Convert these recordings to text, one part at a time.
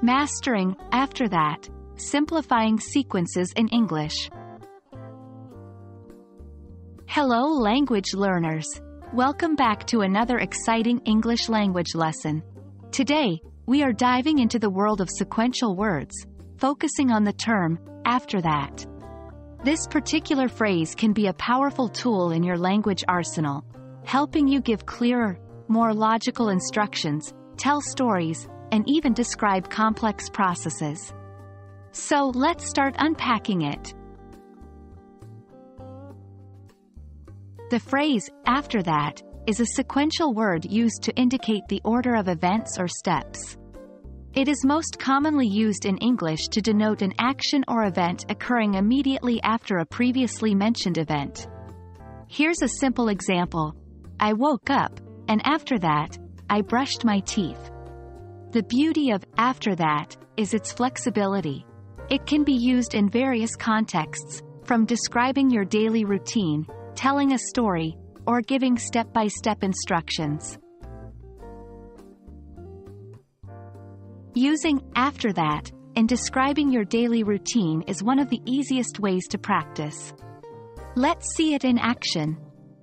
Mastering, after that, simplifying sequences in English. Hello language learners. Welcome back to another exciting English language lesson. Today, we are diving into the world of sequential words, focusing on the term, after that. This particular phrase can be a powerful tool in your language arsenal, helping you give clearer, more logical instructions, tell stories, and even describe complex processes. So let's start unpacking it. The phrase, after that, is a sequential word used to indicate the order of events or steps. It is most commonly used in English to denote an action or event occurring immediately after a previously mentioned event. Here's a simple example. I woke up, and after that, I brushed my teeth. The beauty of after that is its flexibility. It can be used in various contexts, from describing your daily routine, telling a story, or giving step-by-step instructions. Using after that in describing your daily routine is one of the easiest ways to practice. Let's see it in action.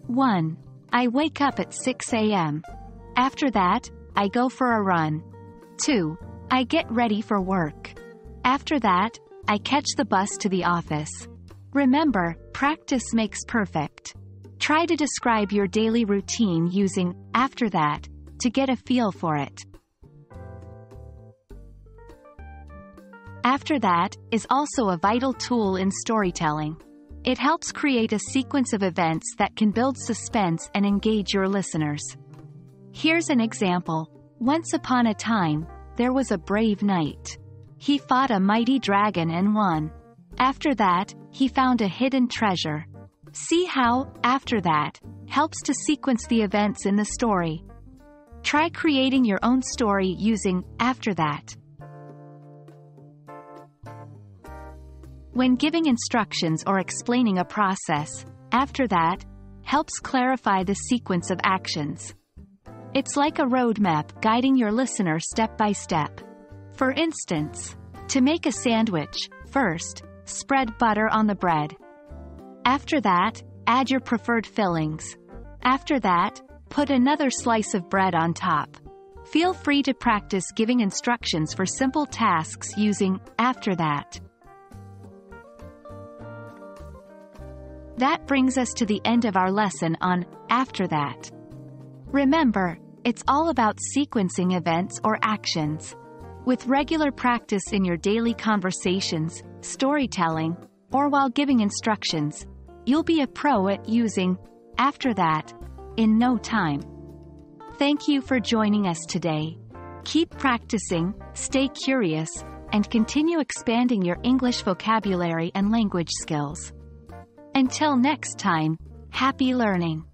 1. I wake up at 6 a.m. After that, I go for a run. 2. I get ready for work. After that, I catch the bus to the office. Remember, practice makes perfect. Try to describe your daily routine using after that to get a feel for it. After that is also a vital tool in storytelling. It helps create a sequence of events that can build suspense and engage your listeners. Here's an example. Once upon a time, there was a brave knight. He fought a mighty dragon and won. After that, he found a hidden treasure. See how, after that, helps to sequence the events in the story. Try creating your own story using after that. When giving instructions or explaining a process, after that, helps clarify the sequence of actions. It's like a roadmap guiding your listener step by step. For instance, to make a sandwich, first, spread butter on the bread. After that, add your preferred fillings. After that, put another slice of bread on top. Feel free to practice giving instructions for simple tasks using after that. That brings us to the end of our lesson on after that. Remember, it's all about sequencing events or actions. With regular practice in your daily conversations, storytelling, or while giving instructions, you'll be a pro at using after that in no time. Thank you for joining us today. Keep practicing, stay curious, and continue expanding your English vocabulary and language skills. Until next time, happy learning!